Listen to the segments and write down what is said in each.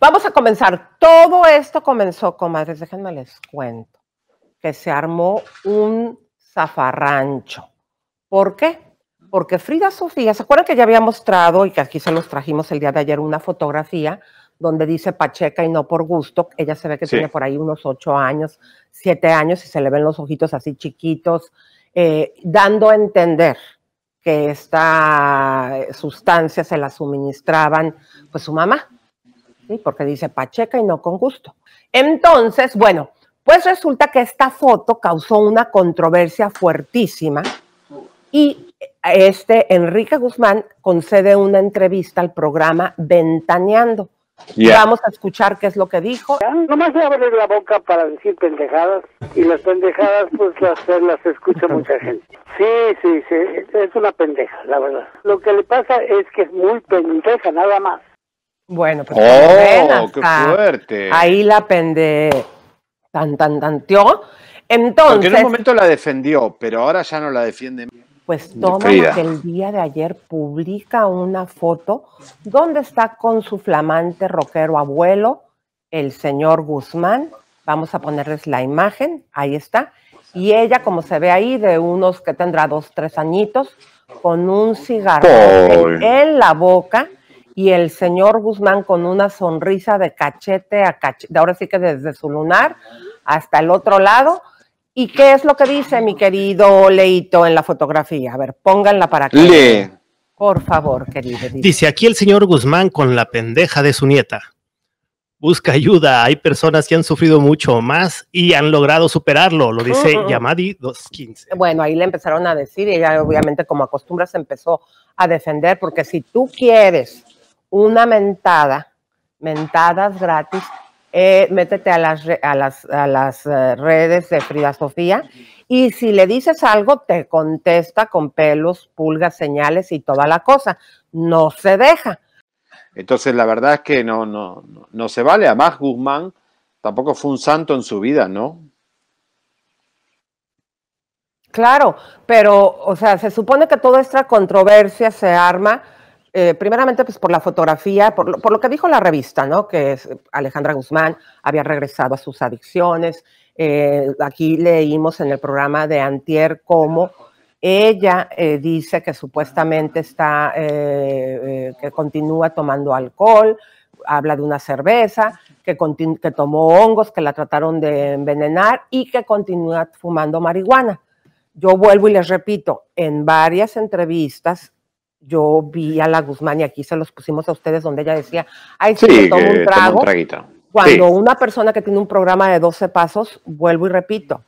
vamos a comenzar. Todo esto comenzó, comadres, déjenme les cuento, que se armó un zafarrancho. ¿Por qué? Porque Frida Sofía, ¿se acuerdan que ya había mostrado y que aquí se los trajimos el día de ayer una fotografía donde dice Pacheca y no por gusto? Ella se ve que tiene por ahí unos ocho años, siete años y se le ven los ojitos así chiquitos, eh, dando a entender que esta sustancia se la suministraban pues su mamá, ¿sí? porque dice Pacheca y no con gusto. Entonces, bueno, pues resulta que esta foto causó una controversia fuertísima y este Enrique Guzmán concede una entrevista al programa Ventaneando. Vamos a escuchar qué es lo que dijo. Nomás se abre la boca para decir pendejadas y las pendejadas pues las, las escucha mucha gente. Sí, sí, sí, es una pendeja, la verdad. Lo que le pasa es que es muy pendeja, nada más. Bueno, pues oh, qué fuerte. Ahí la pende tan tan tanteó. Entonces, Porque en un momento la defendió, pero ahora ya no la defiende pues toma que el día de ayer publica una foto donde está con su flamante rockero abuelo, el señor Guzmán. Vamos a ponerles la imagen, ahí está. Y ella, como se ve ahí, de unos que tendrá dos, tres añitos, con un cigarro en la boca y el señor Guzmán con una sonrisa de cachete a cachete, ahora sí que desde su lunar hasta el otro lado, ¿Y qué es lo que dice mi querido Leito en la fotografía? A ver, pónganla para que. Lee. Por favor, querido. Dice aquí el señor Guzmán con la pendeja de su nieta. Busca ayuda. Hay personas que han sufrido mucho más y han logrado superarlo. Lo dice Yamadi 215. Bueno, ahí le empezaron a decir y ella obviamente como acostumbra se empezó a defender porque si tú quieres una mentada, mentadas gratis, eh, métete a las, a las, a las eh, redes de Frida Sofía y si le dices algo, te contesta con pelos, pulgas, señales y toda la cosa. No se deja. Entonces, la verdad es que no, no, no, se vale. Además, Guzmán tampoco fue un santo en su vida, ¿no? Claro, pero, o sea, se supone que toda esta controversia se arma eh, primeramente, pues por la fotografía, por lo, que dijo la revista, ¿no? Que Alejandra Guzmán había regresado a sus adicciones. Eh, aquí leímos en el programa de Antier cómo ella eh, dice que supuestamente está, que continúa tomando alcohol, habla de una cerveza, que, que tomó hongos, que la trataron de envenenar y que continúa fumando marihuana. Yo vuelvo y les repito, en varias entrevistas yo vi a la Guzmán y aquí se los pusimos a ustedes donde ella decía, ay, sí, sí tomo un trago. Cuando una persona que tiene un programa de 12 pasos, vuelvo y repito,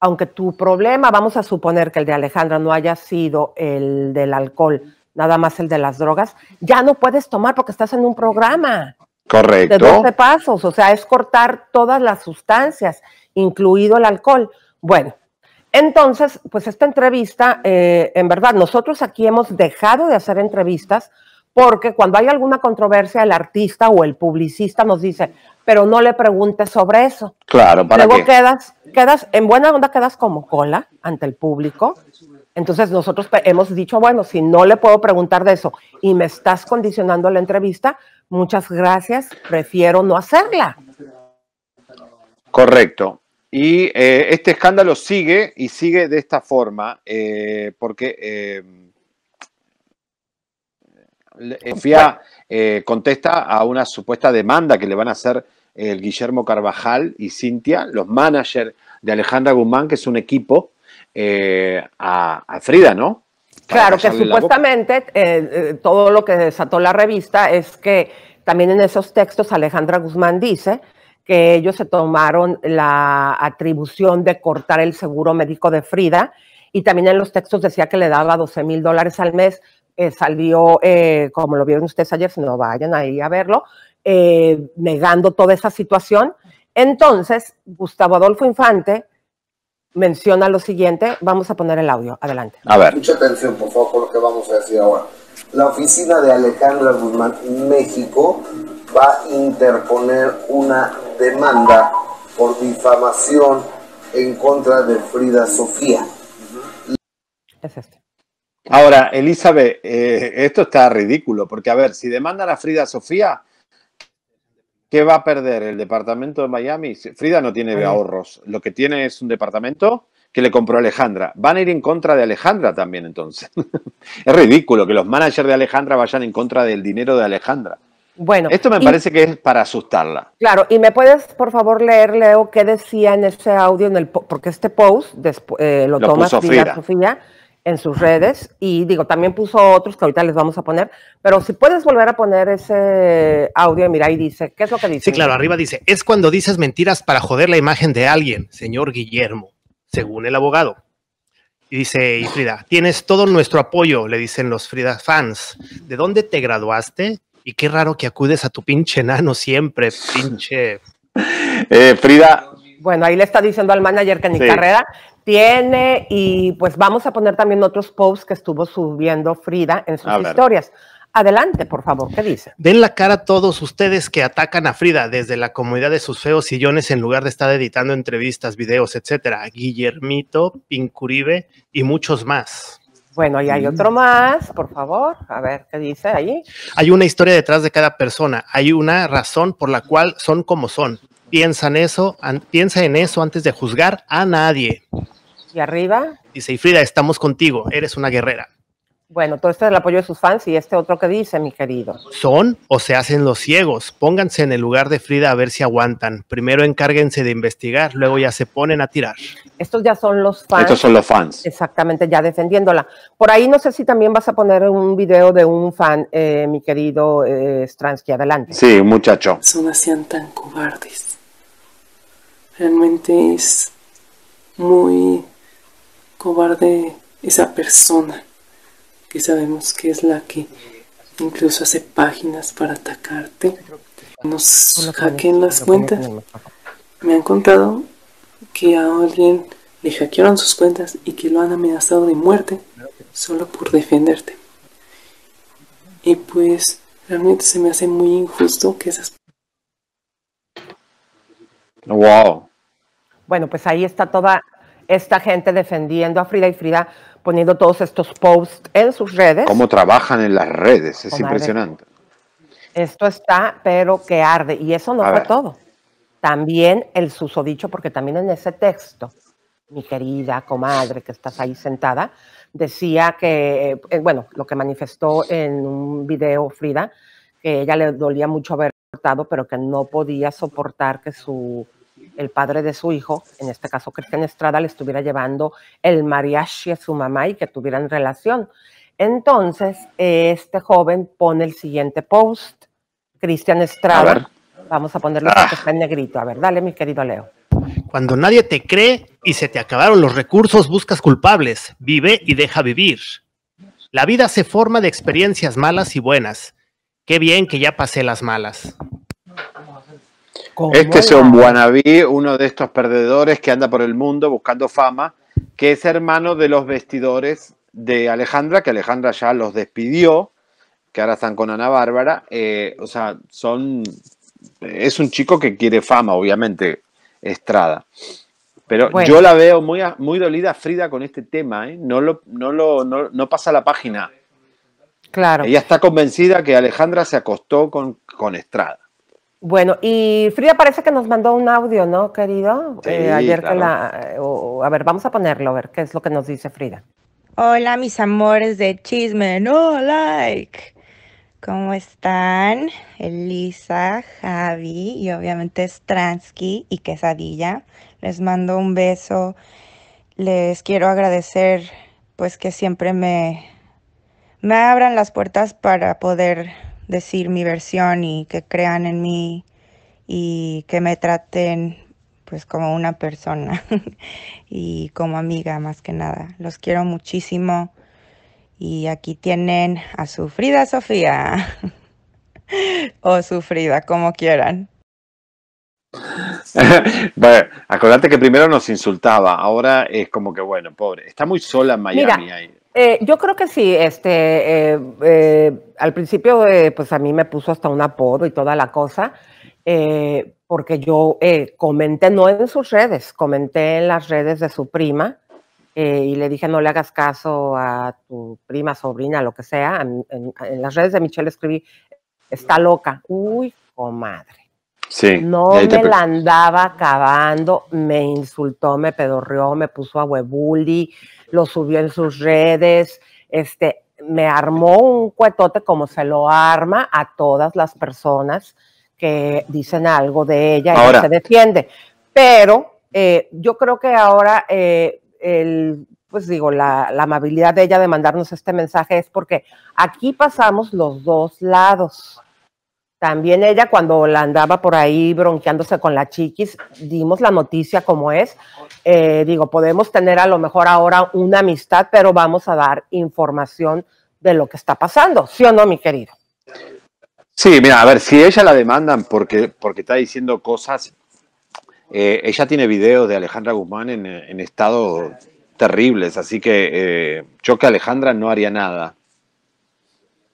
aunque tu problema, vamos a suponer que el de Alejandra no haya sido el del alcohol, nada más el de las drogas, ya no puedes tomar porque estás en un programa. Correcto. De 12 pasos, o sea, es cortar todas las sustancias, incluido el alcohol. Bueno, entonces, pues esta entrevista, eh, en verdad, nosotros aquí hemos dejado de hacer entrevistas porque cuando hay alguna controversia, el artista o el publicista nos dice, pero no le preguntes sobre eso. Claro, para Luego quedas, quedas, en buena onda quedas como cola ante el público. Entonces nosotros hemos dicho, bueno, si no le puedo preguntar de eso y me estás condicionando la entrevista, muchas gracias, prefiero no hacerla. Correcto. Y eh, este escándalo sigue y sigue de esta forma, eh, porque eh, Sofía contesta a una supuesta demanda que le van a hacer el Guillermo Carvajal y Cintia, los managers de Alejandra Guzmán, que es un equipo, a, Frida, ¿no? claro, que supuestamente todo lo que desató la revista es que también en esos textos Alejandra Guzmán dice que ellos se tomaron la atribución de cortar el seguro médico de Frida y también en los textos decía que le daba 12 mil dólares al mes. Eh, salió, eh, como lo vieron ustedes ayer, si no vayan ahí a verlo, eh, negando toda esa situación. Entonces, Gustavo Adolfo Infante menciona lo siguiente. Vamos a poner el audio. Adelante. A ver. Mucha atención, por favor, por lo que vamos a decir ahora. La oficina de Alejandra Guzmán, México, va a interponer una demanda por difamación en contra de Frida Sofía. Es este. Ahora, Elizabeth, eh, esto está ridículo, porque a ver, si demandan a Frida Sofía, ¿qué va a perder el departamento de Miami? Frida no tiene ahorros, lo que tiene es un departamento que le compró Alejandra. Van a ir en contra de Alejandra también entonces. es ridículo que los managers de Alejandra vayan en contra del dinero de Alejandra. Bueno, esto me parece que es para asustarla. Claro, y me puedes por favor leer, Leo, qué decía en ese audio, en el porque este post eh, lo, toma Frida Sofía en sus redes y digo, también puso otros que ahorita les vamos a poner, pero si puedes volver a poner ese audio, mira, ahí dice, ¿qué es lo que dice? Sí, claro, arriba dice, es cuando dices mentiras para joder la imagen de alguien, señor Guillermo según el abogado. Y dice, y Frida, tienes todo nuestro apoyo, le dicen los Frida fans. ¿De dónde te graduaste? Y qué raro que acudes a tu pinche nano siempre, pinche. Eh, Frida. Bueno, ahí le está diciendo al manager que mi carrera tiene, y pues vamos a poner también otros posts que estuvo subiendo Frida en sus historias. Adelante, por favor, ¿qué dice? Den la cara a todos ustedes que atacan a Frida desde la comunidad de sus feos sillones en lugar de estar editando entrevistas, videos, etcétera. Guillermito, Pincuribe y muchos más. Bueno, y hay otro más, por favor. A ver, ¿qué dice ahí? Hay una historia detrás de cada persona. Hay una razón por la cual son como son. Piensa en eso, piensa en eso antes de juzgar a nadie. ¿Y arriba? Dice, y Frida, estamos contigo. Eres una guerrera. Bueno, todo esto es el apoyo de sus fans y este otro que dice, mi querido. Son o se hacen los ciegos. Pónganse en el lugar de Frida a ver si aguantan. Primero encárguense de investigar, luego ya se ponen a tirar. Estos ya son los fans. Estos son los fans. Exactamente, ya defendiéndola. Por ahí no sé si también vas a poner un video de un fan, eh, mi querido eh, Stransky. Adelante. Sí, muchacho. Son hacían tan cobardes. Realmente es muy cobarde esa persona que sabemos que es la que incluso hace páginas para atacarte, nos hackeen las cuentas. Me han contado que a alguien le hackearon sus cuentas y que lo han amenazado de muerte solo por defenderte. Y pues realmente se me hace muy injusto que esas... Wow. Bueno, pues ahí está toda esta gente defendiendo a Frida y Frida poniendo todos estos posts en sus redes. Cómo trabajan en las redes, es impresionante. Esto está, pero que arde. Y eso no fue todo. También el susodicho, porque también en ese texto, mi querida comadre que estás ahí sentada, decía que, eh, bueno, lo que manifestó en un video Frida, que ella le dolía mucho haber cortado, pero que no podía soportar que su el padre de su hijo, en este caso Cristian Estrada, le estuviera llevando el mariachi a su mamá y que tuvieran relación. Entonces, este joven pone el siguiente post, Cristian Estrada. Vamos a ponerlo porque está en negrito. A ver, dale, mi querido Leo. Cuando nadie te cree y se te acabaron los recursos, buscas culpables. Vive y deja vivir. La vida se forma de experiencias malas y buenas. Qué bien que ya pasé las malas. Este es un wannabe, uno de estos perdedores que anda por el mundo buscando fama, que es hermano de los vestidores de Alejandra, que Alejandra ya los despidió, que ahora están con Ana Bárbara. Eh, o sea, son. Es un chico que quiere fama, obviamente, Estrada. Pero yo la veo muy, muy dolida Frida con este tema, ¿eh? no, lo, no, lo, no, pasa la página. Claro. Ella está convencida que Alejandra se acostó con, con Estrada. Bueno, y Frida parece que nos mandó un audio, ¿no, querido? Eh, ayer que la... a ver, vamos a ponerlo, a ver qué es lo que nos dice Frida. Hola, mis amores de chisme, no like. ¿Cómo están? Elisa, Javi y obviamente Stransky y Quesadilla. Les mando un beso. Les quiero agradecer pues que siempre me, me abran las puertas para poder decir mi versión y que crean en mí y que me traten pues como una persona y como amiga más que nada. Los quiero muchísimo y aquí tienen a Sufrida Sofía o Sufrida, como quieran. bueno, acordate que primero nos insultaba, ahora es como que bueno, pobre, está muy sola en Miami ahí. Eh, yo creo que sí, este, eh, eh, al principio pues a mí me puso hasta un apodo y toda la cosa, porque yo comenté, no en sus redes, comenté en las redes de su prima y le dije no le hagas caso a tu prima, sobrina, lo que sea. En, en las redes de Michelle escribí, está loca. Uy, comadre. Sí. No te me la andaba acabando, me insultó, me pedorreó, me puso a huebuli, lo subió en sus redes, este, me armó un cuetote como se lo arma a todas las personas que dicen algo de ella y se defiende. Pero eh, yo creo que ahora eh, el, pues digo, la, la amabilidad de ella de mandarnos este mensaje es porque aquí pasamos los dos lados. También ella cuando la andaba por ahí bronqueándose con la chiquis, dimos la noticia como es. Eh, digo, podemos tener a lo mejor ahora una amistad, pero vamos a dar información de lo que está pasando, ¿sí o no, mi querido? Sí, mira, a ver, si ella la demandan porque, porque está diciendo cosas, eh, ella tiene videos de Alejandra Guzmán en, estado terribles, así que eh, yo que Alejandra no haría nada.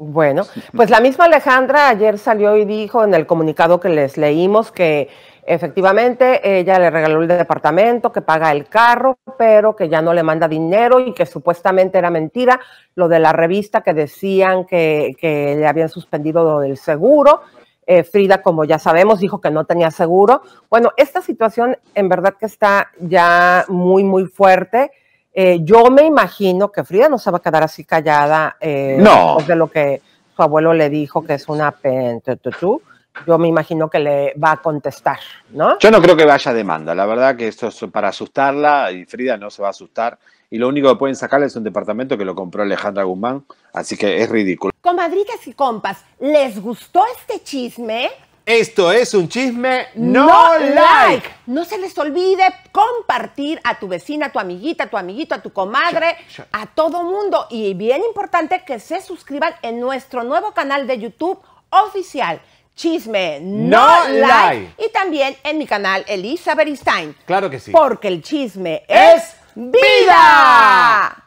Bueno, pues la misma Alejandra ayer salió y dijo en el comunicado que les leímos que efectivamente ella le regaló el departamento, que paga el carro, pero que ya no le manda dinero y que supuestamente era mentira lo de la revista que decían que, que le habían suspendido lo del seguro. Eh, Frida, como ya sabemos, dijo que no tenía seguro. Bueno, esta situación en verdad que está ya muy, muy fuerte. Eh, yo me imagino que Frida no se va a quedar así callada eh, No. de lo que su abuelo le dijo que es una pentututú. Yo me imagino que le va a contestar, ¿no? Yo no creo que vaya demanda, la verdad que esto es para asustarla y Frida no se va a asustar y lo único que pueden sacarle es un departamento que lo compró Alejandra Guzmán, así que es ridículo. Comadritas y compas, ¿les gustó este chisme? Esto es un chisme No, no, like. like. No se les olvide compartir a tu vecina, a tu amiguita, a tu amiguito, a tu comadre, a todo mundo. Y bien importante que se suscriban en nuestro nuevo canal de YouTube oficial. Chisme no, No like. like. Y también en mi canal Elisa Beristain. Claro que sí. Porque el chisme es Es vida.